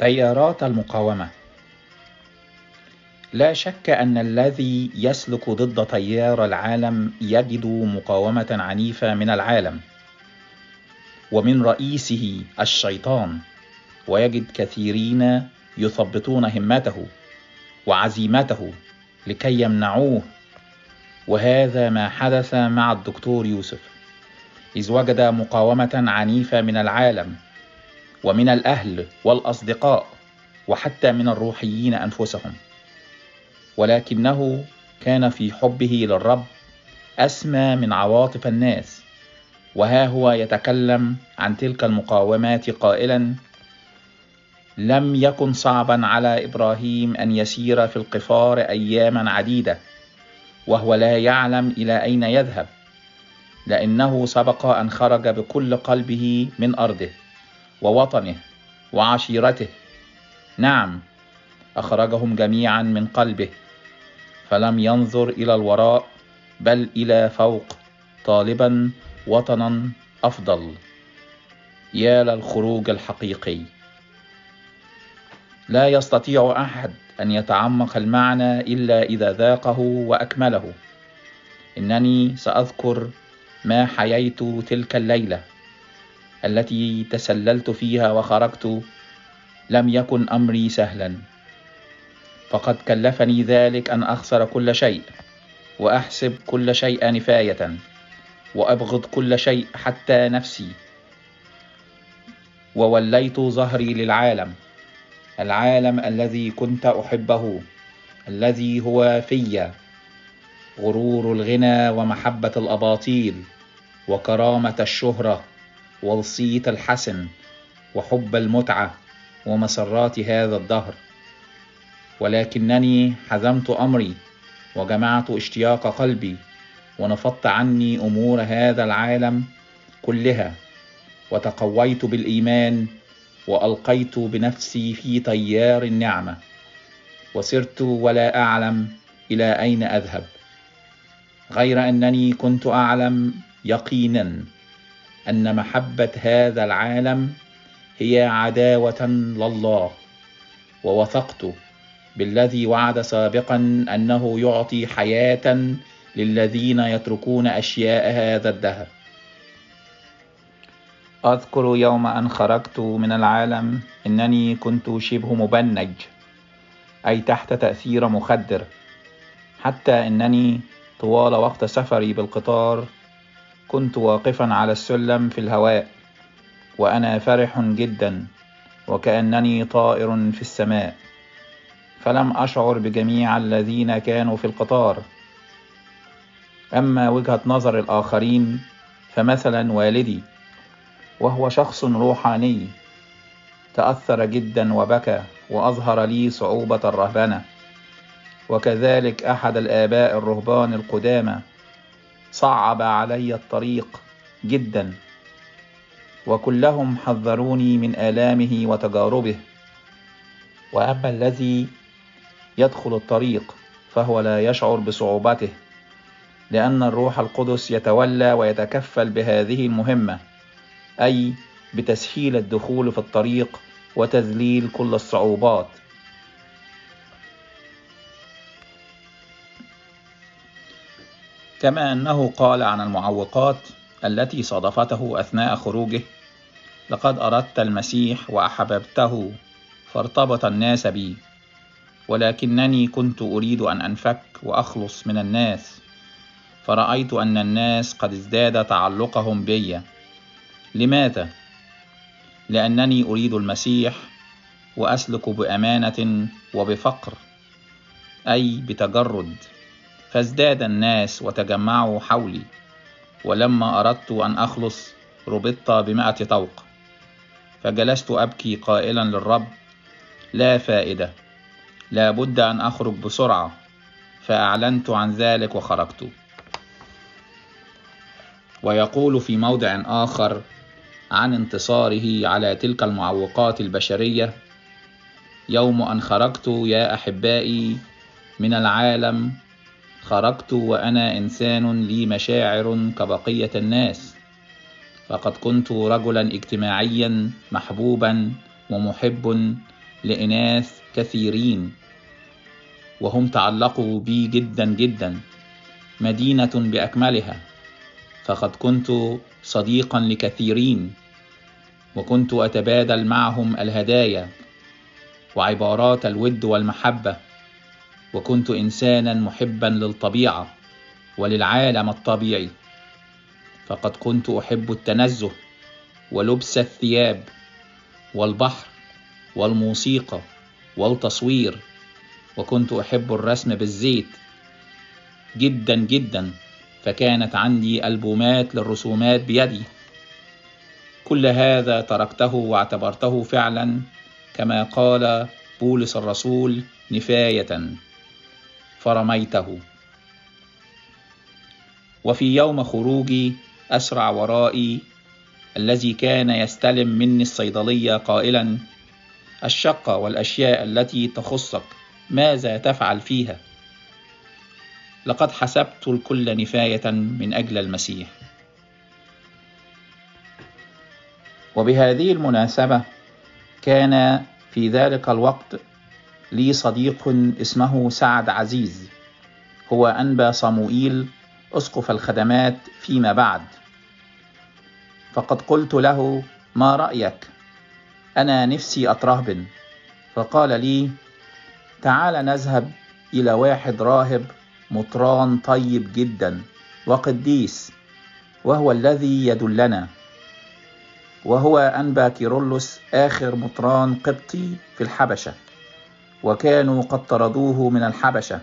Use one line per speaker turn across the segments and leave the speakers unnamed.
تيارات المقاومة. لا شك أن الذي يسلك ضد تيار العالم يجد مقاومة عنيفة من العالم ومن رئيسه الشيطان ويجد كثيرين يثبطون همته وعزيمته لكي يمنعوه وهذا ما حدث مع الدكتور يوسف إذ وجد مقاومة عنيفة من العالم. ومن الأهل والأصدقاء وحتى من الروحيين أنفسهم. ولكنه كان في حبه للرب أسمى من عواطف الناس وها هو يتكلم عن تلك المقاومات قائلا لم يكن صعبا على إبراهيم أن يسير في القفار اياما عديدة وهو لا يعلم إلى أين يذهب لأنه سبق أن خرج بكل قلبه من أرضه. ووطنه وعشيرته. نعم أخرجهم جميعا من قلبه فلم ينظر إلى الوراء بل إلى فوق طالبا وطنا أفضل. يا للخروج الحقيقي. لا يستطيع أحد أن يتعمق المعنى إلا إذا ذاقه وأكمله. إنني سأذكر ما حييت تلك الليلة. التي تسللت فيها وخرجت لم يكن أمري سهلا. فقد كلفني ذلك أن أخسر كل شيء وأحسب كل شيء نفاية وأبغض كل شيء حتى نفسي. ووليت ظهري للعالم العالم الذي كنت أحبه الذي هو في. غرور الغنى ومحبة الأباطيل وكرامة الشهرة. والصيت الحسن وحب المتعة ومسرات هذا الدهر. ولكنني حزمت أمري وجمعت اشتياق قلبي ونفضت عني أمور هذا العالم كلها. وتقويت بالإيمان وألقيت بنفسي في تيار النعمة. وسرت ولا أعلم إلى أين أذهب. غير أنني كنت أعلم يقينا. أن محبة هذا العالم هي عداوة لله ووثقت بالذي وعد سابقا أنه يعطي حياة للذين يتركون أشياء هذا الدهر. أذكر يوم أن خرجت من العالم إنني كنت شبه مبنج أي تحت تأثير مخدر حتى إنني طوال وقت سفري بالقطار كنت واقفا على السلم في الهواء وأنا فرح جدا وكأنني طائر في السماء. فلم أشعر بجميع الذين كانوا في القطار. أما وجهة نظر الآخرين فمثلا والدي وهو شخص روحاني تأثر جدا وبكى وأظهر لي صعوبة الرهبنة. وكذلك أحد الآباء الرهبان القدامى صعب علي الطريق جدا وكلهم حذروني من آلامه وتجاربه. وأما الذي يدخل الطريق فهو لا يشعر بصعوبته لأن الروح القدس يتولى ويتكفل بهذه المهمة أي بتسهيل الدخول في الطريق وتذليل كل الصعوبات. كما أنه قال عن المعوقات التي صادفته أثناء خروجه لقد أردت المسيح وأحببته فارتبط الناس بي ولكنني كنت أريد أن أنفك وأخلص من الناس فرأيت أن الناس قد ازداد تعلقهم بي. لماذا؟ لأنني أريد المسيح وأسلك بأمانة وبفقر أي بتجرد. فازداد الناس وتجمعوا حولي ولما أردت أن أخلص ربطت بمائه طوق فجلست أبكي قائلا للرب لا فائدة لا بد أن أخرج بسرعة. فأعلنت عن ذلك وخرجت. ويقول في موضع آخر عن انتصاره على تلك المعوقات البشرية يوم أن خرجت يا أحبائي من العالم خرجت وأنا إنسان لي مشاعر كبقية الناس. فقد كنت رجلا اجتماعيا محبوبا ومحب لإناث كثيرين. وهم تعلقوا بي جدا جدا مدينة بأكملها. فقد كنت صديقا لكثيرين. وكنت أتبادل معهم الهدايا وعبارات الود والمحبة. وكنت إنسانا محبا للطبيعة وللعالم الطبيعي. فقد كنت أحب التنزه ولبس الثياب والبحر والموسيقى والتصوير. وكنت أحب الرسم بالزيت جدا جدا فكانت عندي ألبومات للرسومات بيدي. كل هذا تركته واعتبرته فعلا كما قال بولس الرسول نفاية. فرميته. وفي يوم خروجي أسرع ورائي الذي كان يستلم مني الصيدلية قائلا الشقة والأشياء التي تخصك ماذا تفعل فيها؟ لقد حسبت الكل نفاية من أجل المسيح. وبهذه المناسبة كان في ذلك الوقت لي صديق اسمه سعد عزيز. هو أنبا صموئيل أسقف الخدمات فيما بعد. فقد قلت له ما رأيك؟ أنا نفسي أترهبن. فقال لي تعال نذهب إلى واحد راهب مطران طيب جدا وقديس وهو الذي يدلنا. وهو أنبا كيرلس آخر مطران قبطي في الحبشة. وكانوا قد طردوه من الحبشة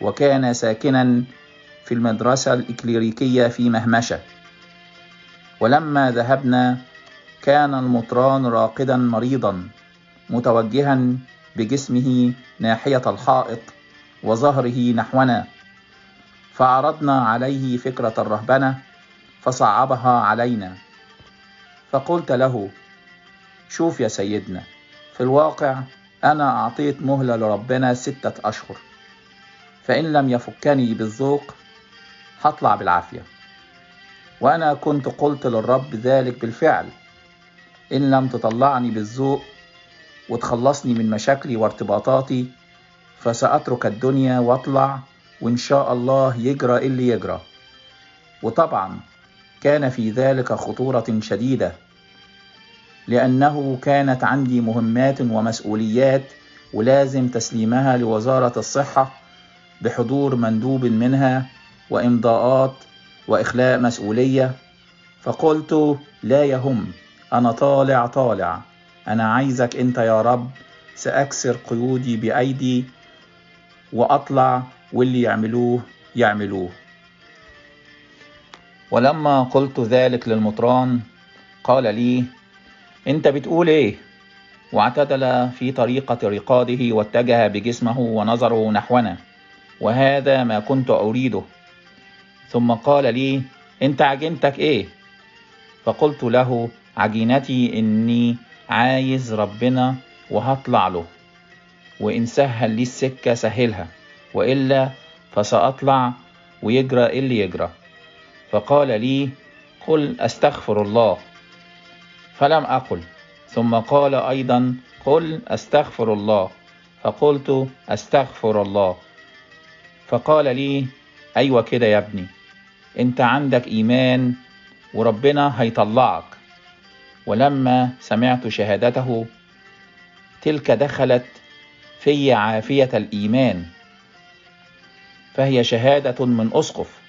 وكان ساكنا في المدرسة الإكليريكية في مهمشة. ولما ذهبنا كان المطران راقدا مريضا متوجها بجسمه ناحية الحائط وظهره نحونا. فعرضنا عليه فكرة الرهبنة فصعبها علينا. فقلت له شوف يا سيدنا في الواقع أنا أعطيت مهلة لربنا ستة أشهر. فإن لم يفكني بالذوق هطلع بالعافية. وأنا كنت قلت للرب ذلك بالفعل. إن لم تطلعني بالذوق وتخلصني من مشاكلي وارتباطاتي فسأترك الدنيا واطلع وإن شاء الله يجرى اللي يجرى. وطبعا كان في ذلك خطورة شديدة. لأنه كانت عندي مهمات ومسؤوليات ولازم تسليمها لوزارة الصحة بحضور مندوب منها وإمضاءات وإخلاء مسؤولية. فقلت لا يهم أنا طالع طالع. أنا عايزك أنت يا رب سأكسر قيودي بأيدي وأطلع واللي يعملوه يعملوه. ولما قلت ذلك للمطران قال لي انت بتقول إيه؟ واعتدل في طريقة رقاده واتجه بجسمه ونظره نحونا وهذا ما كنت أريده. ثم قال لي انت عجينتك إيه؟ فقلت له عجينتي إني عايز ربنا وهطلع له وإن سهل لي السكة سهلها وإلا فسأطلع ويجرى اللي يجرى فقال لي قل أستغفر الله. فلم أقل. ثم قال أيضا قل أستغفر الله. فقلت أستغفر الله. فقال لي أيوة كده يا ابني. أنت عندك إيمان وربنا هيطلعك. ولما سمعت شهادته تلك دخلت في عافية الإيمان. فهي شهادة من أسقف.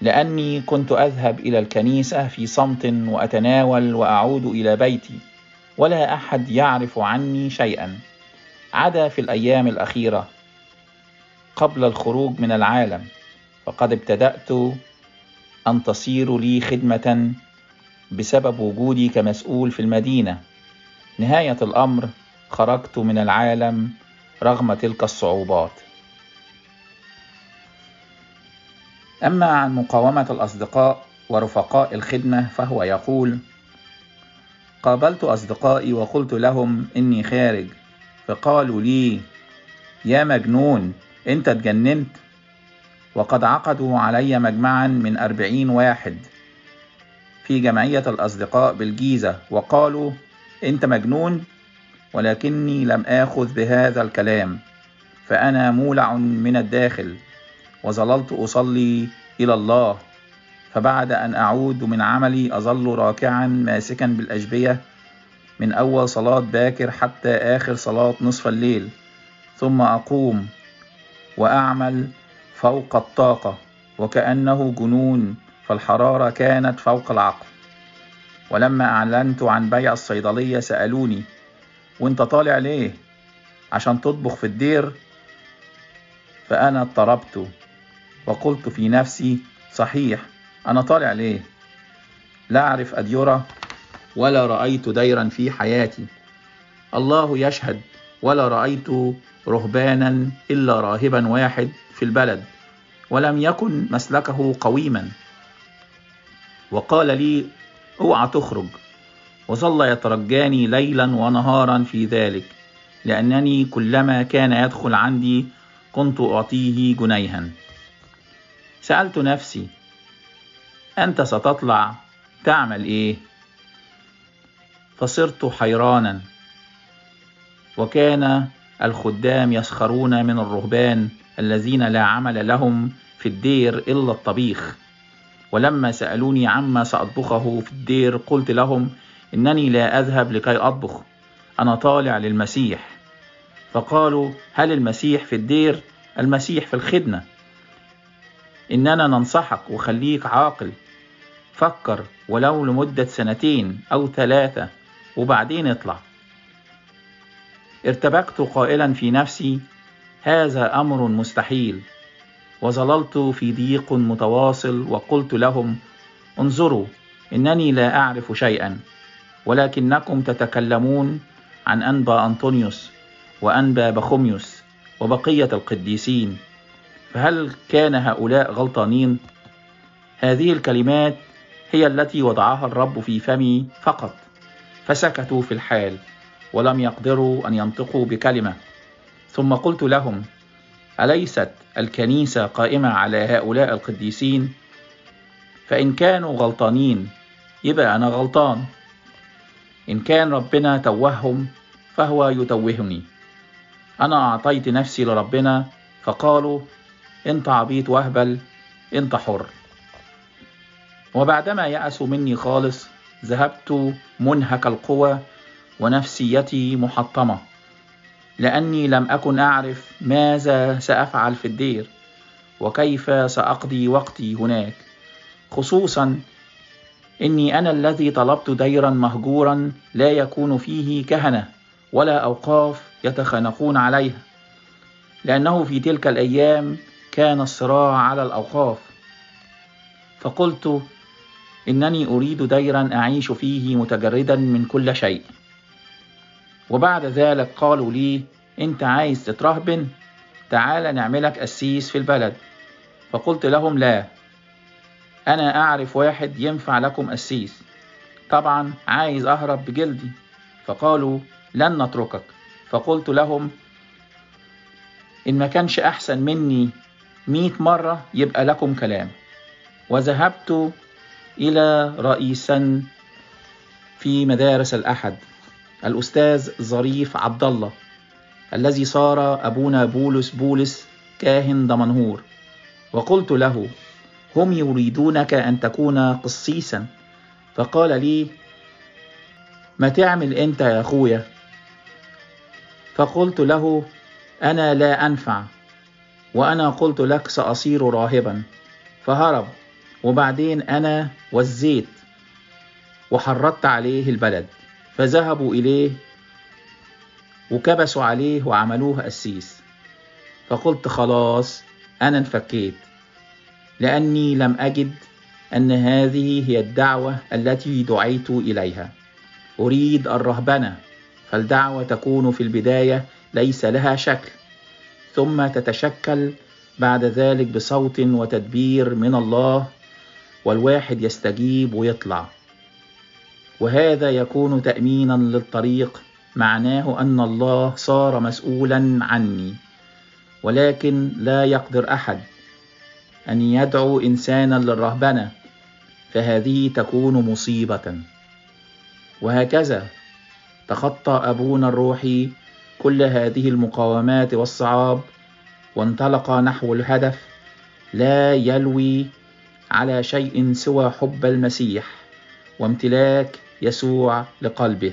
لأني كنت أذهب إلى الكنيسة في صمت وأتناول وأعود إلى بيتي ولا أحد يعرف عني شيئا. عدا في الأيام الأخيرة قبل الخروج من العالم فقد ابتدأت أن تصير لي خدمة بسبب وجودي كمسؤول في المدينة. نهاية الأمر خرجت من العالم رغم تلك الصعوبات. أما عن مقاومة الأصدقاء ورفقاء الخدمة فهو يقول قابلت أصدقائي وقلت لهم إني خارج فقالوا لي يا مجنون أنت اتجننت؟ وقد عقدوا علي مجمعا من أربعين واحد في جمعية الأصدقاء بالجيزة وقالوا أنت مجنون ولكني لم آخذ بهذا الكلام فأنا مولع من الداخل. وظللت أصلي إلى الله. فبعد أن أعود من عملي أظل راكعا ماسكا بالأجبية من أول صلاة باكر حتى آخر صلاة نصف الليل. ثم أقوم وأعمل فوق الطاقة وكأنه جنون فالحرارة كانت فوق العقل. ولما أعلنت عن بيع الصيدلية سألوني وأنت طالع ليه؟ عشان تطبخ في الدير؟ فأنا اضطربت. وقلت في نفسي صحيح أنا طالع ليه؟ لا أعرف أديرة ولا رأيت ديرا في حياتي. الله يشهد ولا رأيت رهبانا إلا راهبا واحد في البلد ولم يكن مسلكه قويما. وقال لي اوعى تخرج. وظل يترجاني ليلا ونهارا في ذلك لأنني كلما كان يدخل عندي كنت أعطيه جنيها. سألت نفسي أنت ستطلع تعمل إيه؟ فصرت حيرانا وكان الخدام يسخرون من الرهبان الذين لا عمل لهم في الدير إلا الطبيخ. ولما سألوني عما سأطبخه في الدير قلت لهم إنني لا أذهب لكي أطبخ أنا طالع للمسيح. فقالوا هل المسيح في الدير؟ المسيح في الخدمة. إننا ننصحك وخليك عاقل. فكر ولو لمدة سنتين أو ثلاثة وبعدين اطلع. ارتبكت قائلا في نفسي هذا أمر مستحيل. وظللت في ضيق متواصل وقلت لهم انظروا إنني لا أعرف شيئا ولكنكم تتكلمون عن أنبا أنطونيوس وأنبا بخوميوس وبقية القديسين. فهل كان هؤلاء غلطانين؟ هذه الكلمات هي التي وضعها الرب في فمي فقط فسكتوا في الحال ولم يقدروا أن ينطقوا بكلمة. ثم قلت لهم أليست الكنيسة قائمة على هؤلاء القديسين؟ فإن كانوا غلطانين يبقى أنا غلطان. إن كان ربنا توههم فهو يتوهني. أنا أعطيت نفسي لربنا فقالوا أنت عبيط وهبل أنت حر وبعدما يأسوا مني خالص ذهبت منهك القوى ونفسيتي محطمة لأني لم أكن أعرف ماذا سأفعل في الدير وكيف سأقضي وقتي هناك. خصوصا إني أنا الذي طلبت ديرا مهجورا لا يكون فيه كهنة ولا أوقاف يتخانقون عليها لأنه في تلك الأيام كان الصراع على الأوقاف. فقلت إنني أريد ديرا أعيش فيه متجردا من كل شيء. وبعد ذلك قالوا لي أنت عايز تترهبن؟ تعال نعملك قسيس في البلد. فقلت لهم لا. أنا أعرف واحد ينفع لكم قسيس طبعا عايز أهرب بجلدي. فقالوا لن نتركك. فقلت لهم إن ما كانش أحسن مني مئة مرة يبقى لكم كلام. وذهبت إلى رئيسا في مدارس الأحد الأستاذ ظريف عبد الله الذي صار أبونا بولس بولس كاهن دمنهور. وقلت له هم يريدونك أن تكون قسيسا؟ فقال لي ما تعمل أنت يا أخويا؟ فقلت له أنا لا أنفع. وأنا قلت لك سأصير راهبا. فهرب. وبعدين أنا والزيت وحرضت عليه البلد. فذهبوا إليه. وكبسوا عليه وعملوه قسيس فقلت خلاص أنا انفكيت. لأني لم أجد أن هذه هي الدعوة التي دعيت إليها. أريد الرهبنة. فالدعوة تكون في البداية ليس لها شكل. ثم تتشكل بعد ذلك بصوت وتدبير من الله والواحد يستجيب ويطلع. وهذا يكون تأمينا للطريق معناه أن الله صار مسؤولا عني. ولكن لا يقدر أحد أن يدعو إنسانا للرهبنة فهذه تكون مصيبة. وهكذا تخطى أبونا الروحي كل هذه المقاومات والصعاب وانطلق نحو الهدف لا يلوي على شيء سوى حب المسيح وامتلاك يسوع لقلبه.